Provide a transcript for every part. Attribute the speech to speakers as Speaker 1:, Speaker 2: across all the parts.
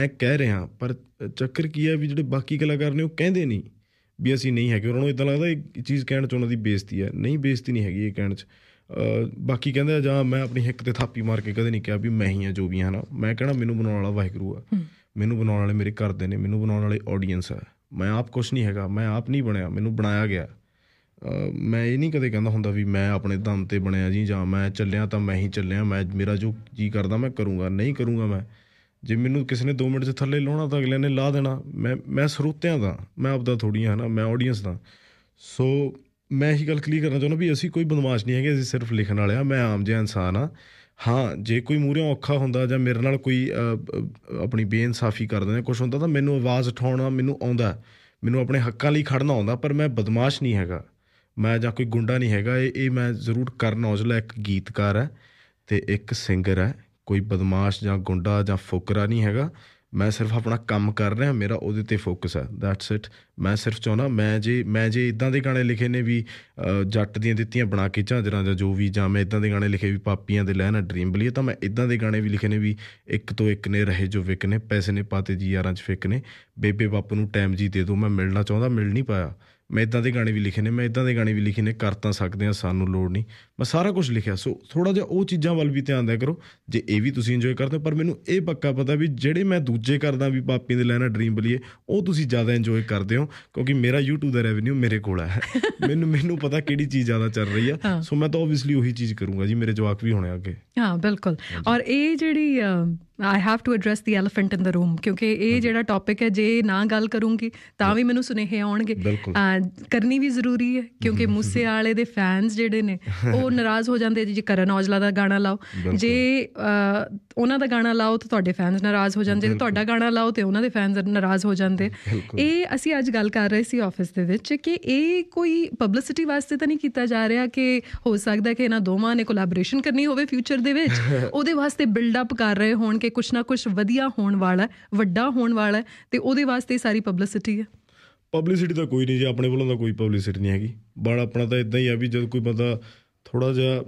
Speaker 1: ਮੈਂ ਕਹਿ ਰਿਹਾ ਪਰ ਚੱਕਰ ਕੀ ਹੈ ਵੀ ਜਿਹੜੇ ਬਾਕੀ ਕਲਾਕਾਰ ਨੇ ਉਹ ਕਹਿੰਦੇ ਨਹੀਂ ਵੀ ਅਸੀਂ ਨਹੀਂ ਹੈਗੇ ਉਹਨਾਂ ਨੂੰ ਇਦਾਂ ਲੱਗਦਾ ਇਹ ਚੀਜ਼ ਕਹਿਣ ਚ ਉਹਨਾਂ ਦੀ ਬੇਇੱਜ਼ਤੀ ਹੈ। ਨਹੀਂ ਬੇਇੱਜ਼ਤੀ ਨਹੀਂ ਹੈਗੀ ਇਹ ਕਹਿਣ ਚ। ਬਾਕੀ ਕਹਿੰਦੇ ਜਾਂ ਮੈਂ ਆਪਣੀ ਹਿੱਕ ਤੇ ਥਾਪੀ ਮਾਰ ਕੇ ਕਦੇ ਨਹੀਂ ਕਿਹਾ ਵੀ ਮੈਂ ਹੀ ਆ ਜੋ ਵੀ ਹਾਂ ਨਾ। ਮੈਂ ਕਹਿਣਾ ਮੈਨੂੰ ਬਣਾਉਣ ਵਾਲਾ ਵਾਹਿਗੁਰੂ ਆ। ਮੈਨੂੰ ਬਣਾਉਣ ਵਾਲੇ ਮੇਰੇ ਘਰ ਦੇ ਨੇ ਮੈਨੂੰ ਬਣਾਉਣ ਵਾਲੇ ਆਡੀਅנס ਆ। ਮੈਂ ਆਪ ਕੁਝ ਨਹੀਂ ਹੈਗਾ ਮੈਂ ਆਪ ਨਹੀਂ ਬਣਿਆ ਮੈਨੂੰ ਬਣਾਇਆ ਗਿਆ। ਮੈਂ ਇਹ ਨਹੀਂ ਕਦੇ ਕਹਿੰਦਾ ਹੁੰਦਾ ਵੀ ਮੈਂ ਆਪਣੇ ਦਮ ਤੇ ਬਣਿਆ ਜੀ ਜਾਂ ਮੈਂ ਚੱਲਿਆ ਤਾਂ ਮੈਂ ਹੀ ਚੱਲਿਆ ਮੈਂ ਮੇਰਾ ਜੋ ਜੀ ਕਰਦਾ ਮੈਂ ਕਰੂੰਗਾ ਨਹੀਂ ਕਰੂੰਗਾ ਮੈਂ। ਜੇ ਮੈਨੂੰ ਕਿਸੇ ਨੇ 2 ਮਿੰਟ 'ਚ ਥੱਲੇ ਲਾਉਣਾ ਤਾਂ ਅਗਲੇ ਨੇ ਲਾ ਦੇਣਾ। ਮੈਂ ਮੈਂ ਸਰੋਤਿਆਂ ਦਾ, ਮੈਂ ਆਪਦਾ ਥੋੜੀਆਂ ਹਨਾ ਮੈਂ ਆਡੀਅנס ਦਾ। ਸੋ ਮੈਂ ਇਹੀ ਗੱਲ ਕਲੀਅਰ ਕਰਨਾ ਚਾਹੁੰਦਾ ਵੀ ਅਸੀਂ ਕੋਈ ਬਦਮਾਸ਼ ਨਹੀਂ ਹੈਗੇ, ਅਸੀਂ ਸਿਰਫ ਲਿਖਣ ਵਾਲੇ ਆ ਮੈਂ ਆਮ ਜਿਹਾ ਇਨਸਾਨ ਆ ਹਾਂ, ਜੇ ਕੋਈ ਮੂਹਰੇ ਔਖਾ ਹੁੰਦਾ ਜਾਂ ਮੇਰੇ ਨਾਲ ਕੋਈ ਆਪਣੀ ਬੇਇਨਸਾਫੀ ਕਰਦਾ ਜਾਂ ਕੁਝ ਹੁੰਦਾ ਤਾਂ ਮੈਨੂੰ ਆਵਾਜ਼ ਉਠਾਉਣਾ ਮੈਨੂੰ ਆਉਂਦਾ। ਮੈਨੂੰ ਆਪਣੇ ਹੱਕਾਂ ਲਈ ਖੜਨਾ ਆਉਂਦਾ, ਪਰ ਮੈਂ ਬਦਮਾਸ਼ ਨਹੀਂ ਹੈਗਾ। ਮੈਂ ਜਾਂ ਕੋਈ ਗੁੰਡਾ ਨਹੀਂ ਹੈਗਾ, ਇਹ ਇਹ ਮੈਂ ਜ਼ਰੂਰ ਕਰਨ ਔਜਲਾ ਇੱਕ ਗੀਤਕਾਰ ਹੈ ਤੇ ਇੱਕ ਸਿੰਗਰ ਹੈ। ਕੋਈ ਬਦਮਾਸ਼ ਜਾਂ ਗੁੰਡਾ ਜਾਂ ਫੋਕਰਾ ਨਹੀਂ ਹੈਗਾ। ਮੈਂ ਸਿਰਫ ਆਪਣਾ ਕੰਮ ਕਰ ਰਿਹਾ, ਮੇਰਾ ਉਹਦੇ ਤੇ ਫੋਕਸ ਹੈ। ਦੈਟਸ ਇਟ ਮੈਂ ਸਿਰਫ ਚਾਹੁੰਦਾ, ਮੈਂ ਜੇ ਮੈਂ ਜੇ ਇਦਾਂ ਦੇ ਗਾਣੇ ਲਿਖੇ ਨੇ ਵੀ ਜੱਟ ਦੀਆਂ ਦਿੱਤੀਆਂ ਬਣਾ ਕੇ ਝਾਂਜਰਾਂ ਜਾਂ ਜੋ ਵੀ, ਜਾਂ ਮੈਂ ਇਦਾਂ ਦੇ ਗਾਣੇ ਲਿਖੇ ਵੀ ਪਾਪੀਆਂ ਦੇ ਲੈਣਾ ਡ੍ਰੀਮ ਬਲੀਏ ਤਾਂ ਮੈਂ ਇਦਾਂ ਦੇ ਗਾਣੇ ਵੀ ਲਿਖੇ ਨੇ ਵੀ ਇੱਕ ਤੋਂ ਇੱਕ ਨੇ ਰਹੇ ਜੋ ਵਿਕ ਨੇ, ਪੈਸੇ ਨੇ ਪਾਤੇ ਜੀ ਯਾਰਾਂ 'ਚ ਫਿੱਕ ਨੇ। ਬੇਬੇ ਬਾਪੂ ਨੂੰ ਟਾਈਮ ਜੀ ਦੇ ਦੋ ਮੈਂ ਮਿਲਣਾ ਚਾਹੁੰਦਾ, ਮਿਲ ਨਹੀਂ ਪਾਇਆ। ਮੈਂ ਇਦਾਂ ਦੇ ਗਾਣੇ ਵੀ ਲਿਖੇ ਨੇ ਮੈਂ ਇਦਾਂ ਦੇ ਗਾਣੇ ਵੀ ਲਿਖੇ ਨੇ ਕਰ ਤਾਂ ਸਕਦੇ ਆ ਸਾਨੂੰ ਲੋੜ ਨਹੀਂ। ਮੈਂ ਸਾਰਾ ਕੁਝ ਲਿਖਿਆ ਸੋ ਥੋੜਾ ਜਿਹਾ ਉਹ ਚੀਜ਼ਾਂ ਵੱਲ ਵੀ ਧਿਆਨ ਦਿਆ ਕਰੋ। ਜੇ ਇਹ ਵੀ ਤੁਸੀਂ ਇੰਜੋਏ ਕਰਦੇ ਹੋ ਪਰ ਮੈਨੂੰ ਇਹ ਪੱਕਾ ਪਤਾ ਵੀ ਜਿਹੜੇ ਮੈਂ ਦੂਜੇ ਕਰਦਾ ਵੀ ਪਾਪੀ ਦੇ ਲੈਣਾ ਡ੍ਰੀਮ ਬਲੀਏ ਉਹ ਤੁਸੀਂ ਜ਼ਿਆਦਾ ਇੰਜੋਏ ਕਰਦੇ ਹੋ ਕਿਉਂਕਿ ਮੇਰਾ YouTube ਦਾ ਰੈਵਨਿਊ ਮੇਰੇ ਕੋਲ ਹੈ। ਮੈਨੂੰ ਮੈਨੂੰ ਪਤਾ ਕਿਹੜੀ ਚੀਜ਼ ਜ਼ਿਆਦਾ ਚੱਲ ਰਹੀ ਆ। ਸੋ ਮੈਂ ਤਾਂ ਆਬਵੀਅਸਲੀ ਉਹੀ ਚੀਜ਼ ਕਰੂੰਗਾ ਜੀ ਮੇਰੇ ਜਵਾਕ ਵੀ ਹੋਣੇ ਅੱਗੇ।
Speaker 2: ਹਾਂ ਬਿਲਕੁਲ। ਔਰ ਇਹ ਜਿਹੜੀ I have to address the elephant in the room ਕਿਉਂਕਿ ਇਹ ਜਿਹੜਾ ਟੌਪਿਕ ਹੈ ਜੇ ਨਾ ਗੱਲ ਕਰੂੰਗੀ ਤਾਂ ਵੀ ਮੈਨੂੰ ਸੁਨੇਹੇ ਆਉਣਗੇ ਕਰਨੀ ਵੀ ਜ਼ਰੂਰੀ ਹੈ ਕਿਉਂਕਿ ਮੂਸੇ ਵਾਲੇ ਦੇ ਫੈਨਸ ਜਿਹੜੇ ਨੇ ਉਹ ਨਾਰਾਜ਼ ਹੋ ਜਾਂਦੇ ਜੀ ਕਰਨ ਔਜਲਾ ਦਾ ਗਾਣਾ ਲਾਓ ਜੇ ਉਹਨਾਂ ਦਾ ਗਾਣਾ ਲਾਓ ਤਾਂ ਤੁਹਾਡੇ ਫੈਨਸ ਨਾਰਾਜ਼ ਹੋ ਜਾਂਦੇ ਜੇ ਤੁਹਾਡਾ ਗਾਣਾ ਲਾਓ ਤੇ ਉਹਨਾਂ ਦੇ ਫੈਨਸ ਨਾਰਾਜ਼ ਹੋ ਜਾਂਦੇ ਇਹ ਅਸੀਂ ਅੱਜ ਗੱਲ ਕਰ ਰਹੇ ਸੀ ਆਫਿਸ ਦੇ ਵਿੱਚ ਕਿ ਇਹ ਕੋਈ ਪਬਲਿਸਿਟੀ ਵਾਸਤੇ ਤਾਂ ਨਹੀਂ ਕੀਤਾ ਜਾ ਰਿਹਾ ਕਿ ਹੋ ਸਕਦਾ ਕਿ ਇਹਨਾਂ ਦੋਵਾਂ ਨੇ ਕੋਲੈਬੋਰੇਸ਼ਨ ਕਰਨੀ ਹੋਵੇ ਫਿਊਚਰ ਦੇ ਵਿੱਚ ਉਹਦੇ ਵਾਸਤੇ ਬਿਲਡ ਅਪ ਕਰ ਰਹੇ ਹੋਣ ਕਿ ਕੁਛ ਨਾ ਕੁਛ ਵਧੀਆ ਹੋਣ ਵਾਲਾ ਵੱਡਾ ਹੋਣ ਵਾਲਾ ਤੇ ਉਹਦੇ ਵਾਸਤੇ ਸਾਰੀ ਪਬਲਿਸਿਟੀ ਹੈ।
Speaker 1: ਪਬਲਿਸਿਟੀ ਤਾਂ ਕੋਈ ਨਹੀਂ ਜੀ, ਆਪਣੇ ਵੱਲੋਂ ਤਾਂ ਕੋਈ ਪਬਲਿਸਿਟੀ ਨਹੀਂ ਹੈਗੀ। ਬੜਾ ਆਪਣਾ ਤਾਂ ਇਦਾਂ ਹੀ ਆ ਵੀ ਜਦ ਕੋਈ ਬੰਦਾ ਥੋੜਾ ਜਿਹਾ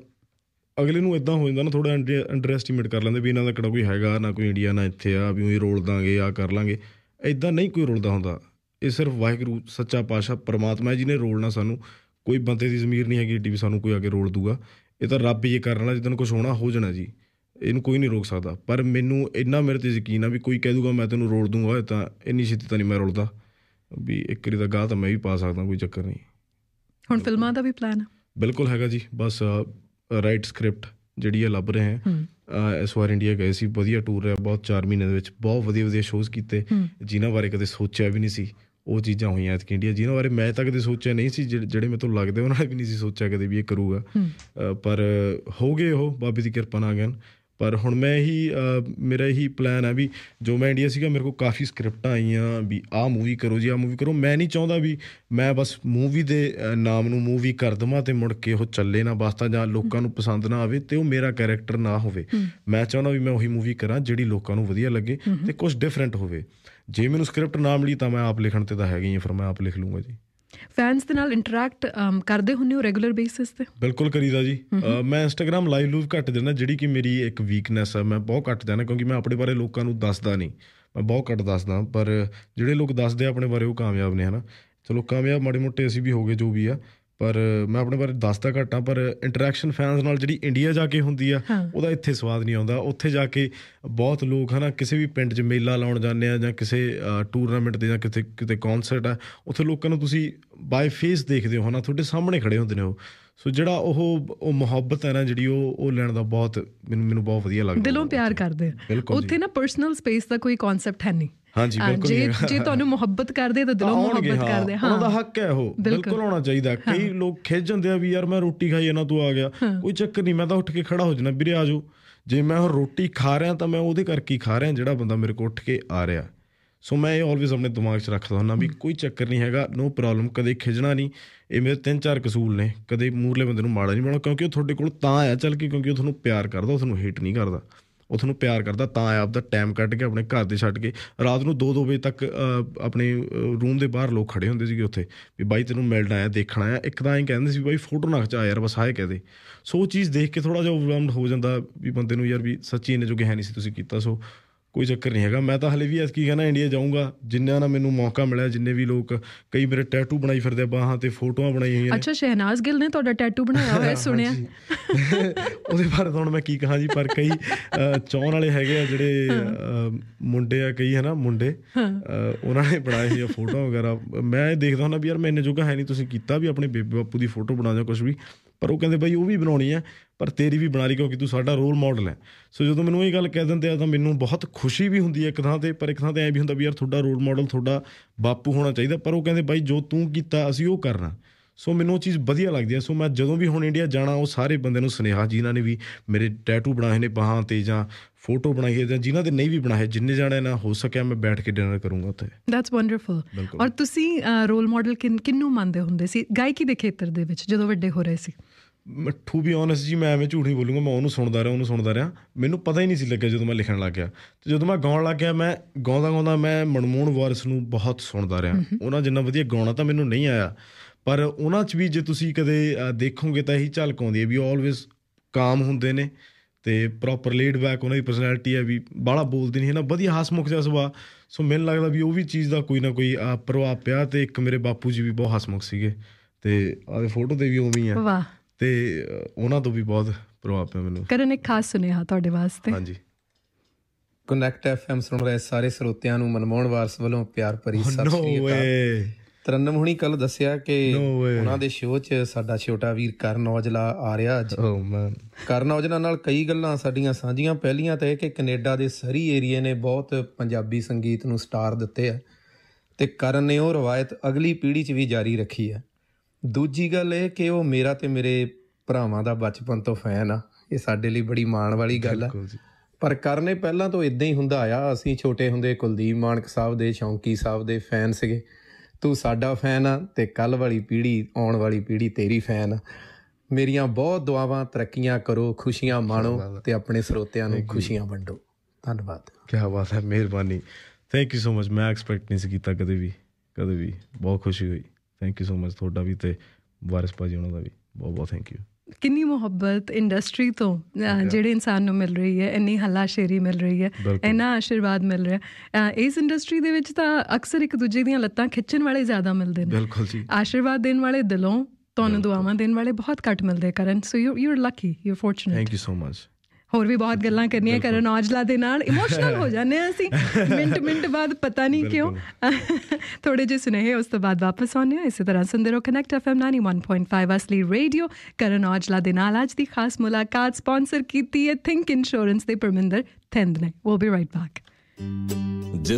Speaker 1: ਅਗਲੇ ਨੂੰ ਇਦਾਂ ਹੋ ਜਾਂਦਾ ਨਾ ਥੋੜਾ ਅੰਡਰ ਐਸਟੀਮੇਟ ਕਰ ਲੈਂਦੇ ਵੀ ਇਹਨਾਂ ਦਾ ਕਿਹੜਾ ਕੋਈ ਹੈਗਾ, ਨਾ ਕੋਈ ਇੰਡੀਆ, ਨਾ ਇੱਥੇ ਆ, ਵੀ ਉਹੀ ਰੋਲ ਦਾਂਗੇ ਆ ਕਰ ਲਾਂਗੇ। ਇਦਾਂ ਨਹੀਂ ਕੋਈ ਰੋਲਦਾ ਹੁੰਦਾ। ਇਹ ਸਿਰਫ ਵਾਹਿਗੁਰੂ, ਸੱਚਾ ਪਾਤਸ਼ਾਹ, ਪਰਮਾਤਮਾ ਜੀ ਨੇ ਰੋਲਣਾ ਸਾਨੂੰ। ਕੋਈ ਬੰਦੇ ਦੀ ਜ਼ਮੀਰ ਨਹੀਂ ਹੈਗੀ ਏਡੀ ਵੀ ਸਾਨੂੰ ਕੋਈ ਆ ਕੇ ਰੋਲ ਦੂਗਾ। ਇਹ ਤਾਂ ਰੱਬ ਹੀ ਇਹ ਕਰਨ ਵਾਲਾ ਜਿੱਦਨ ਕੁਝ ਹੋਣਾ, ਹੋ ਜਾਣਾ ਜੀ। ਇਹਨੂੰ ਕੋਈ ਨਹੀਂ ਰੋਕ ਸਕਦਾ। ਪਰ ਮੈਨੂੰ ਇੰਨਾ ਮੇਰੇ ਤੇ ਯਕੀਨ ਆ ਵੀ ਕੋਈ ਕਹਿ ਦੂਗਾ ਮੈਂ ਤੈਨੂੰ ਰੋਲ ਦੂੰਗਾ ਤਾਂ ਇੰਨੀ ਛੇਤੀ ਤਾਂ ਨਹੀਂ ਮੈਂ ਰੋਲਦਾ। ਵੀ ਇੱਕ ਵਾਰੀ ਦਾ ਗਾਹ ਤਾਂ ਮੈਂ ਵੀ ਪਾ ਸਕਦਾ ਕੋਈ ਚੱਕਰ ਨਹੀਂ।
Speaker 2: ਹੁਣ ਫਿਲਮਾਂ ਦਾ ਵੀ ਪਲਾਨ
Speaker 1: ਬਿਲਕੁਲ ਹੈਗਾ ਜੀ। ਬਸ ਰਾਈਟ ਸਕ੍ਰਿਪਟ ਜਿਹੜੀ ਹੈ ਲੱਭ ਰਹੇ ਹਾਂ। ਇਸ ਵਾਰ ਇੰਡੀਆ ਗਏ ਸੀ ਵਧੀਆ ਟੂਰ ਰਿਹਾ ਬਹੁਤ 4 ਮਹੀਨੇ ਦੇ ਵਿੱਚ ਬਹੁਤ ਵਧੀਆ ਵਧੀਆ ਸ਼ੋਜ਼ ਕੀਤੇ। ਜਿਨ੍ਹਾਂ ਬਾਰੇ ਕਦੇ ਸੋਚਿਆ ਵੀ ਨਹੀਂ ਸੀ। ਉਹ ਚੀਜ਼ਾਂ ਹੋਈਆਂ ਐਤਕੀ ਇੰਡੀਆ ਜਿਨ੍ਹਾਂ ਬਾਰੇ ਮੈਂ ਤਾਂ ਕਦੇ ਸੋਚਿਆ ਨਹੀਂ ਸੀ ਜਿਹੜੇ ਮੈਨੂੰ ਲੱਗਦੇ ਉਹਨਾਂ ਨੇ ਵੀ ਨਹੀਂ ਸੀ ਸੋਚਿਆ ਕਦੇ ਵੀ ਇਹ ਕਰੂਗਾ। ਪਰ ਹੋ ਗਏ ਉਹ। ਬਾਬੇ ਦੀ ਕਿਰਪਾ ਨਾਲ ਗਨ ਪਰ ਹੁਣ ਮੈਂ ਅਹ, ਮੇਰਾ ਇਹੀ ਪਲਾਨ ਹੈ ਵੀ ਜੋ ਮੈਂ ਇੰਡੀਆ ਸੀਗਾ ਮੇਰੇ ਕੋਲ ਕਾਫੀ ਸਕ੍ਰਿਪਟਾਂ ਆਈਆਂ ਵੀ ਆਹ ਮੂਵੀ ਕਰੋ ਜੀ ਆਹ ਮੂਵੀ ਕਰੋ। ਮੈਂ ਨਹੀਂ ਚਾਹੁੰਦਾ ਵੀ ਮੈਂ ਬਸ ਮੂਵੀ ਦੇ ਨਾਮ ਨੂੰ ਮੂਵੀ ਕਰ ਦਵਾਂ ਤੇ ਮੁੜ ਕੇ ਉਹ ਚੱਲੇ ਨਾ ਬਸ ਤਾਂ ਜਾਂ ਲੋਕਾਂ ਨੂੰ ਪਸੰਦ ਨਾ ਆਵੇ ਤੇ ਉਹ ਮੇਰਾ ਕੈਰੈਕਟਰ ਨਾ ਹੋਵੇ। ਮੈਂ ਚਾਹੁੰਦਾ ਵੀ ਮੈਂ ਉਹੀ ਮੂਵੀ ਕਰਾਂ ਜਿਹੜੀ ਲੋਕਾਂ ਨੂੰ ਵਧੀਆ ਲੱਗੇ ਤੇ ਕੁਝ ਡਿਫਰੈਂਟ ਹੋਵੇ। ਜੇ ਮੈਨੂੰ ਸਕ੍ਰਿਪਟ ਨਾ ਮਿਲੀ ਤਾਂ ਮੈਂ ਆਪ ਲਿਖਣ ਤੇ ਤਾਂ ਹੈਗੀ ਹਾਂ ਫਿਰ ਮੈਂ ਆਪ ਲਿਖ ਲੂੰਗਾ ਜੀ।
Speaker 2: ਫੈਨਸ ਦੇ ਨਾਲ ਇੰਟਰੈਕਟ ਕਰਦੇ ਹੁੰਦੇ ਹੋ ਰੈਗੂਲਰ ਬੇਸਿਸ ਤੇ?
Speaker 1: ਬਿਲਕੁਲ ਕਰੀਦਾ ਜੀ। ਮੈਂ ਇੰਸਟਾਗ੍ਰam ਲਾਈਵ ਲੂਵ ਘੱਟ ਦਿੰਦਾ ਜਿਹੜੀ ਕਿ ਮੇਰੀ ਇੱਕ ਵੀਕਨੈਸ ਹੈ ਮੈਂ ਬਹੁਤ ਘੱਟ ਦਿੰਦਾ ਕਿਉਂਕਿ ਮੈਂ ਆਪਣੇ ਬਾਰੇ ਲੋਕਾਂ ਨੂੰ ਦੱਸਦਾ ਨਹੀਂ। ਮੈਂ ਬਹੁਤ ਘੱਟ ਦੱਸਦਾ ਪਰ ਜਿਹੜੇ ਲੋਕ ਦੱਸਦੇ ਆ ਆਪਣੇ ਬਾਰੇ ਉਹ ਕਾਮਯਾਬ ਨੇ ਹਨਾ? ਚਲੋ ਕਾਮਯਾਬ ਮਾੜੇ ਮੋਟੇ ਅਸੀਂ ਵੀ ਹੋਗੇ ਜੋ ਵੀ ਆ। ਪਰ ਮੈਂ ਆਪਣੇ ਬਾਰੇ ਦੱਸਦਾ ਘੱਟ ਪਰ ਇੰਟਰੈਕਸ਼ਨ ਫੈਨਸ ਨਾਲ ਜਿਹੜੀ ਇੰਡੀਆ ਜਾ ਕੇ ਹੁੰਦੀ ਆ ਉਹਦਾ ਇੱਥੇ ਸਵਾਦ ਨਹੀਂ ਆਉਂਦਾ। ਉੱਥੇ ਜਾ ਕੇ ਬਹੁਤ ਲੋਕ ਹਨਾ ਕਿਸੇ ਵੀ ਪਿੰਡ 'ਚ ਮੇਲਾ ਲਾਉਣ ਜਾਂਦੇ ਆ ਜਾਂ ਕਿਸੇ ਟੂਰਨਾਮੈਂਟ ਤੇ ਜਾਂ ਕਿਤੇ ਕਿਤੇ ਕਨਸਰਟ ਆ ਉੱਥੇ ਲੋਕਾਂ ਨੂੰ ਤੁਸੀਂ ਬਾਈ ਫੇਸ ਦੇਖਦੇ ਹੋ ਹਨਾ ਤੁਹਾਡੇ ਸਾਹਮਣੇ ਖੜੇ ਹੁੰਦੇ ਨੇ ਉਹ। ਸੋ ਜਿਹੜਾ ਉਹ ਉਹ ਮੁਹੱਬਤ ਹੈ ਨਾ ਜਿਹੜੀ ਉਹ ਉਹ ਲੈਣ ਦਾ ਬਹੁਤ ਮੈਨੂੰ ਮੈਨੂੰ ਬਹੁਤ ਵਧੀਆ ਲੱਗਦਾ।
Speaker 2: ਦਿਲੋਂ ਪਿਆਰ ਕਰਦੇ ਆ। ਉੱਥੇ ਨਾ ਪਰਸਨਲ ਸਪੇਸ ਦਾ ਕੋਈ ਕਨਸੈਪਟ ਹੈ ਨਹੀਂ।
Speaker 1: ਹਾਂਜੀ, ਬਿਲਕੁਲ
Speaker 2: ਜੇ। ਜੇ। ਤੁਹਾਨੂੰ ਮੁਹੱਬਤ ਕਰਦੇ ਤਾਂ ਦਿਲੋਂ ਮੁਹੱਬਤ ਕਰਦੇ ਹਾਂ
Speaker 1: ਉਹਨਾਂ ਦਾ ਹੱਕ ਹੈ ਉਹ ਬਿਲਕੁਲ। ਹੋਣਾ ਚਾਹੀਦਾ। ਕਈ ਲੋਕ ਖਿੱਚ ਜਾਂਦੇ ਆ ਵੀ ਯਾਰ ਮੈਂ ਰੋਟੀ ਖਾਈ ਇਹਨਾਂ ਤੂੰ ਆ ਗਿਆ। ਕੋਈ ਚੱਕਰ ਨਹੀਂ ਮੈਂ ਤਾਂ ਉੱਠ ਕੇ ਖੜਾ ਹੋ ਜਾਣਾ ਵੀਰੇ ਆਜੋ ਜੇ ਮੈਂ ਹੁਣ ਰੋਟੀ ਖਾ ਰਿਹਾ ਤਾਂ ਮੈਂ ਉਹਦੇ ਕਰਕੇ ਹੀ ਖਾ ਰਿਹਾ ਜਿਹੜਾ ਬੰਦਾ ਮੇਰੇ ਕੋਲ ਉੱਠ ਕੇ ਆ ਰਿਹਾ। ਸੋ ਮੈਂ ਇਹ ਆਲਵੇਜ਼ ਆਪਣੇ ਦਿਮਾਗ 'ਚ ਰੱਖਦਾ ਹੁੰਦਾ ਵੀ ਕੋਈ ਚੱਕਰ ਨਹੀਂ ਹੈਗਾ ਨੋ ਪ੍ਰੋਬਲਮ ਕਦੇ ਖਿਜਣਾ ਨਹੀਂ। ਇਹ ਮੇਰੇ ਤਿੰਨ ਚਾਰ ਕਸੂਲ ਨੇ ਕਦੇ ਮੂਰਲੇ ਬੰਦੇ ਨੂੰ ਮਾੜਾ ਨਹੀਂ ਬਣਾਉਣਾ ਕਿਉਂਕਿ ਉਹ ਤੁਹਾਡੇ ਕੋਲ ਤਾਂ ਆਇਆ ਚੱਲ ਕੇ ਕਿਉਂਕਿ ਉਹ ਤੁਹਾਨੂੰ ਪਿਆਰ ਕਰਦਾ ਉਹ ਤੁਹਾਨੂੰ ਹੇਟ ਨਹੀਂ ਕਰਦਾ। ਉਹ ਤੁਹਾਨੂੰ ਪਿਆਰ ਕਰਦਾ, ਤਾਂ ਆਇਆ ਆਪਦਾ ਟਾਈਮ ਕੱਢ ਕੇ ਆਪਣੇ ਘਰ ਦੇ ਛੱਡ ਕੇ ਰਾਤ ਨੂੰ 2-2 ਵਜੇ ਤੱਕ ਆਪਣੇ ਰੂਮ ਦੇ ਬਾਹਰ ਲੋਕ ਖੜੇ ਹੁੰਦੇ ਸੀਗੇ ਉੱਥੇ ਵੀ ਬਾਈ ਤੈਨੂੰ ਮਿਲਣਾ ਆਇਆ, ਦੇਖਣਾ ਆਇਆ। ਇੱਕ ਤਾਂ ਐਂ ਕਹਿੰਦੇ ਸੀ ਬਾਈ ਫੋਟੋ ਨਾ ਖਿਚਾ ਯਾਰ, ਬਸ ਆਏ ਕਹਦੇ ਸੋ ਉਹ ਚੀਜ਼ ਦੇਖ ਕੇ ਥੋੜਾ ਜਿਹਾ ਓਵਰਵਲਮਡ ਹੋ ਜਾਂਦਾ ਵੀ ਬੰਦੇ ਨੂੰ ਯਾਰ ਵੀ ਸੱਚੀ ਇਹਨੇ ਜੋਗੇ ਹੈ ਨਹੀਂ ਸੀ ਤੁਸੀਂ ਕੀਤਾ, ਸੋ ਕੋਈ ਚੱਕਰ ਨਹੀਂ ਹੈਗਾ। ਮੈਂ ਤਾਂ ਹਲੇ ਵੀ ਐਸ ਕੀ ਕਹਿਣਾ ਇੰਡੀਆ ਜਾਊਂਗਾ। ਜਿੰਨਿਆਂ ਨਾਲ ਮੈਨੂੰ ਮੌਕਾ ਮਿਲਿਆ ਜਿੰਨੇ ਵੀ ਲੋਕ ਕਈ ਮੇਰੇ ਟੈਟੂ ਬਣਾਈ ਫਿਰਦੇ ਆ ਬਾਹਾਂ ਤੇ ਫੋਟੋਆਂ ਬਣਾਈਆਂ ਹੋਈਆਂ ਨੇ।
Speaker 2: ਅੱਛਾ ਸ਼ਹਿਨਾਜ਼ ਗਿੱਲ ਨੇ ਤੁਹਾਡਾ ਟੈਟੂ ਬਣਾਇਆ ਹੋਇਆ ਸੁਣਿਆ?
Speaker 1: ਉਹਦੇ ਬਾਰੇ ਤਾਂ ਹੁਣ ਮੈਂ ਕੀ ਕਹਾਂ ਜੀ ਪਰ ਕਈ ਚਾਹੁਣ ਵਾਲੇ ਹੈਗੇ ਆ ਜਿਹੜੇ ਮੁੰਡੇ ਆ ਕਈ ਹਨਾ ਮੁੰਡੇ ਉਹਨਾਂ ਨੇ ਬਣਾਏ ਹੋਏ ਫੋਟੋ ਵਗੈਰਾ। ਮੈਂ ਇਹ ਦੇਖਦਾ ਹੁੰਦਾ ਵੀ ਯਾਰ ਮੈਂ ਇੰਨੇ ਜੋਗਾ ਹੈ ਨਹੀਂ ਤੁਸੀਂ ਕੀਤਾ ਵੀ ਆਪਣੇ ਬੇਬੇ ਬਾਪੂ ਦੀ ਫੋਟੋ ਬਣਾ ਜਾਂ ਕੁਝ ਵੀ। ਪਰ ਉਹ ਕਹਿੰਦੇ ਬਾਈ ਉਹ ਵੀ ਬਣਾਉਣੀ ਹੈ ਪਰ ਤੇਰੀ ਵੀ ਬਣਾ ਲਈ ਕਿਉਂਕਿ ਤੂੰ ਸਾਡਾ ਰੋਲ ਮਾਡਲ ਹੈ। ਸੋ ਜਦੋਂ ਮੈਨੂੰ ਇਹ ਗੱਲ ਕਹਿ ਦਿੰਦੇ ਆ ਤਾਂ ਮੈਨੂੰ ਬਹੁਤ ਖੁਸ਼ੀ ਵੀ ਹੁੰਦੀ ਹੈ ਇੱਕ ਥਾਂ ਤੇ ਪਰ ਇੱਕ ਥਾਂ ਤੇ ਐ ਵੀ ਹੁੰਦਾ ਵੀ ਯਾਰ ਤੁਹਾਡਾ ਰੋਲ ਮਾਡਲ ਤੁਹਾਡਾ ਬਾਪੂ ਹੋਣਾ ਚਾਹੀਦਾ ਪਰ ਉਹ ਕਹਿੰਦੇ ਬਾਈ ਜੋ ਤੂੰ ਕੀਤਾ ਅਸੀਂ ਉਹ ਕਰਨਾ। ਸੋ ਮੈਨੂੰ ਉਹ ਚੀਜ਼ ਵਧੀਆ ਲੱਗਦੀ ਹੈ। ਸੋ ਮੈਂ ਜਦੋਂ ਵੀ ਹੁਣ ਇੰਡੀਆ ਜਾਣਾ ਉਹ ਸਾਰੇ ਬੰਦੇ ਨੂੰ ਸੁਨੇਹਾ ਜਿਨ੍ਹਾਂ ਨੇ ਵੀ ਮੇਰੇ ਟੈਟੂ ਬਣਾਏ ਨੇ ਬਾਹਾਂ ਤੇ ਜਾਂ ਫੋਟੋ ਬਣਾਈ ਹੈ ਜਾਂ ਜਿਨ੍ਹਾਂ ਦੇ ਨਹੀਂ ਵੀ ਬਣਾਏ ਜਿੰਨੇ ਜਾਣੇ ਨਾ ਹੋ ਸਕਿਆ ਮੈਂ ਬੈਠ ਕੇ ਡਿਨਰ ਕਰੂੰਗਾ ਉੱਥੇ।
Speaker 2: That's wonderful. ਔਰ ਤੁਸੀਂ ਰੋਲ ਮਾਡਲ ਕਿੰਨੂੰ ਮੰਨਦੇ ਹੁੰਦੇ ਸੀ? ਗਾਇਕੀ ਦੇ ਖੇਤਰ ਦੇ ਵਿੱਚ ਜਦੋਂ ਵੱਡੇ ਹੋ ਰਹੇ ਸੀ?
Speaker 1: ਟੂ ਬੀ ਓਨੈਸਟ ਜੀ ਮੈਂ ਐਵੇਂ ਝੂਠ ਨਹੀਂ ਬੋਲੂੰਗਾ ਮੈਂ ਉਹਨੂੰ ਸੁਣਦਾ ਰਿਹਾ ਉਹਨੂੰ ਸੁਣਦਾ ਰਿਹਾ। ਮੈਨੂੰ ਪਤਾ ਹੀ ਨਹੀਂ ਸੀ ਲੱਗਿਆ ਜਦੋਂ ਮੈਂ ਲਿਖਣ ਲੱਗ ਗਿਆ। ਤੇ ਜਦੋਂ ਮੈਂ ਗਾਉਣ ਲੱਗ ਗਿਆ ਮੈਂ ਗਾਉਂਦਾ ਗਾਉਂਦਾ ਮੈਂ ਮਨਮੋਹਨ ਵਾਰਿਸ ਨੂੰ ਬਹੁਤ ਸੁਣਦਾ ਰਿਹਾ। ਉਹਨਾਂ ਜਿੰਨਾ ਵਧੀਆ ਗਾਉਣਾ ਤਾਂ ਮੈਨੂੰ ਨਹੀਂ ਆਇਆ। ਪਰ ਉਹਨਾਂ 'ਚ ਵੀ ਜੇ ਤੁਸੀਂ ਕਦੇ ਦੇਖੋਗੇ ਤਾਂ ਇਹੀ ਝਲਕ ਆਉਂਦੀ ਹੈ ਵੀ ਆਲਵੇਸ ਕਾਮ ਹੁੰਦੇ ਨੇ ਤੇ ਪ੍ਰੋਪਰ ਲੇਡ ਬੈਕ ਉਹਨਾਂ ਦੀ ਪਰਸਨੈਲਿਟੀ ਹੈ ਵੀ ਬਾਹਲਾ ਬੋਲਦੇ ਨਹੀਂ ਹੈ ਨਾ ਵਧੀਆ ਹਸਮੁਖ ਜਿਹਾ ਸੁਭਾਅ। ਸੋ ਮੈਨੂੰ ਲੱਗਦਾ ਵੀ ਉਹ ਵੀ ਚੀਜ਼ ਦਾ ਕੋਈ ਨਾ ਕੋਈ ਪ੍ਰਭਾਵ ਪਿਆ ਤੇ ਇੱਕ ਮੇਰੇ ਬਾਪੂ ਜੀ ਵੀ ਬਹੁਤ ਹਸਮੁਖ ਸੀਗੇ। ਤੇ ਆਦੇ ਫੋਟੋ ਤੇ ਵੀ ਉਵੇਂ ਹੀ ਆ।
Speaker 2: ਵਾਹ।
Speaker 1: ਤੇ ਉਹਨਾਂ ਤੋਂ ਵੀ ਬਹੁਤ ਪ੍ਰਭਾਵ ਪਿਆ ਮੈਨੂੰ।
Speaker 2: ਕਰਨ ਇੱਕ ਖਾਸ ਸੁਨੇਹਾ ਤੁਹਾਡੇ ਵਾਸਤੇ।
Speaker 1: ਹਾਂਜੀ।
Speaker 3: ਕਨੈਕਟ ਐਫਐਮ ਸੁਣ ਰਹੇ ਸਾਰੇ ਸਰੋਤਿਆਂ ਨੂੰ ਮਨਮੋਹਨ ਵਾਰਸ ਵੱਲੋਂ ਪਿਆਰ ਭਰੀ ਸਤਿ
Speaker 1: ਨੋ
Speaker 3: ਸ਼੍ਰੀ ਅਕਾਲ। ਤਰਨਮ ਹੁਣੀ ਕੱਲ ਦੱਸਿਆ ਕਿ. ਉਹਨਾਂ ਦੇ ਸ਼ੋਅ 'ਚ ਸਾਡਾ ਛੋਟਾ ਵੀਰ ਕਰਨ ਔਜਲਾ ਆ ਰਿਹਾ ਅੱਜ।
Speaker 1: ਓ ਮੈਨ
Speaker 3: ਕਰਨ ਔਜਲਾ ਨਾਲ ਕਈ ਗੱਲਾਂ ਸਾਡੀਆਂ ਸਾਂਝੀਆਂ। ਪਹਿਲੀਆਂ ਤਾਂ ਇਹ ਕਿ ਕੈਨੇਡਾ ਦੇ ਸਰੀ ਏਰੀਏ ਨੇ ਬਹੁਤ ਪੰਜਾਬੀ ਸੰਗੀਤ ਨੂੰ ਸਟਾਰ ਦਿੱਤੇ ਆ। ਤੇ ਕਰਨ ਨੇ ਉਹ ਰਵਾਇਤ ਅਗਲੀ ਪੀੜ੍ਹੀ 'ਚ ਵੀ ਜਾਰੀ ਰੱਖੀ ਹੈ ਦੂਜੀ ਗੱਲ ਇਹ ਕਿ ਉਹ ਮੇਰਾ ਤੇ ਮੇਰੇ ਭਰਾਵਾਂ ਦਾ ਬਚਪਨ ਤੋਂ ਫੈਨ ਆ। ਇਹ ਸਾਡੇ ਲਈ ਬੜੀ ਮਾਣ ਵਾਲੀ ਗੱਲ ਆ। ਪਰ ਕਰਨੇ ਪਹਿਲਾਂ ਤੋਂ ਇਦਾਂ ਹੀ ਹੁੰਦਾ ਆਇਆ ਅਸੀਂ ਛੋਟੇ ਹੁੰਦੇ ਕੁਲਦੀਪ ਮਾਨਕ ਸਾਹਿਬ ਦੇ ਸ਼ੌਂਕੀ ਸਾਹਿਬ ਦੇ ਫੈਨ ਸੀਗੇ। ਤੂੰ ਸਾਡਾ ਫੈਨ ਆ ਤੇ ਕੱਲ ਵਾਲੀ ਪੀੜ੍ਹੀ ਆਉਣ ਵਾਲੀ ਪੀੜ੍ਹੀ ਤੇਰੀ ਫੈਨ ਆ। ਮੇਰੀਆਂ ਬਹੁਤ ਦੁਆਵਾਂ ਤਰੱਕੀਆਂ ਕਰੋ ਖੁਸ਼ੀਆਂ ਮਾਣੋ ਤੇ ਆਪਣੇ ਸਰੋਤਿਆਂ ਨੂੰ ਖੁਸ਼ੀਆਂ ਵੰਡੋ। ਧੰਨਵਾਦ।
Speaker 1: ਕੀ ਬਾਤ ਹੈ ਮਿਹਰਬਾਨੀ। ਥੈਂਕ ਯੂ ਸੋ ਮਚ ਮੈਂ ਐਕਸਪੈਕਟ ਨਹੀਂ ਸੀ ਕੀਤਾ ਕਦੇ ਵੀ ਕਦੇ ਵੀ। ਬਹੁਤ ਖੁਸ਼ੀ ਹੋਈ। ਥੈਂਕ ਯੂ ਸੋ ਮਚ ਤੁਹਾਡਾ ਵੀ ਤੇ ਵਾਰਿਸ ਭਾਜੀ ਉਹਨਾਂ ਦਾ ਵੀ। ਬਹੁਤ ਬਹੁਤ ਥੈਂਕ ਯੂ
Speaker 2: ਕਿੰਨੀ ਮੁਹੱਬਤ ਇੰਡਸਟਰੀ ਤੋਂ ਜਿਹੜੇ ਇਨਸਾਨ ਨੂੰ ਮਿਲ ਰਹੀ ਹੈ ਇੰਨੀ ਹੱਲਾਸ਼ੇਰੀ ਮਿਲ ਰਹੀ ਹੈ। ਇੰਨਾ ਆਸ਼ੀਰਵਾਦ ਮਿਲ ਰਿਹਾ। ਇਸ ਇੰਡਸਟਰੀ ਦੇ ਵਿੱਚ ਤਾਂ ਅਕਸਰ ਇੱਕ ਦੂਜੇ ਦੀਆਂ ਲੱਤਾਂ ਖਿੱਚਣ ਵਾਲੇ ਜ਼ਿਆਦਾ ਮਿਲਦੇ ਨੇ।
Speaker 1: ਬਿਲਕੁਲ ਜੀ।
Speaker 2: ਆਸ਼ੀਰਵਾਦ ਦੇਣ ਵਾਲੇ ਦਿਲੋਂ ਤੁਹਾਨੂੰ ਦੁਆਵਾਂ ਦੇਣ ਵਾਲੇ ਬਹੁਤ ਘੱਟ ਮਿਲਦੇ ਕਰਨ। So you you are lucky you are fortunate
Speaker 1: thank you so much
Speaker 2: ਹੋਰ ਵੀ ਬਹੁਤ ਗੱਲਾਂ ਕਰਨੀਆਂ ਕਰਨ ਔਜਲਾ ਦੇ ਨਾਲ। ਇਮੋਸ਼ਨਲ ਹੋ ਜਾਂਦੇ ਆ ਅਸੀਂ। ਮਿੰਟ ਮਿੰਟ ਬਾਅਦ ਪਤਾ ਨਹੀਂ ਕਿਉਂ। ਥੋੜੇ ਜਿਹੇ ਸੁਨੇਹੇ ਉਸ ਤੋਂ ਬਾਅਦ ਵਾਪਸ ਆਉਂਦੇ ਹਾਂ। ਇਸੇ ਤਰ੍ਹਾਂ ਸੁਣਦੇ ਰਹੋ ਕਨੈਕਟ ਐਫਐਮ 91.5 ਅਸਲੀ ਰੇਡੀਓ। ਕਰਨ ਔਜਲਾ ਦੇ ਨਾਲ ਅੱਜ ਦੀ ਖਾਸ ਮੁਲਾਕਾਤ ਸਪਾਂਸਰ ਕੀਤੀ ਹੈ ਥਿੰਕ ਇੰਸ਼ੋਰੈਂਸ ਦੇ ਪਰਮਿੰਦਰ ਥਿੰਦ ਨੇ। Be right back
Speaker 4: ਜਿਸ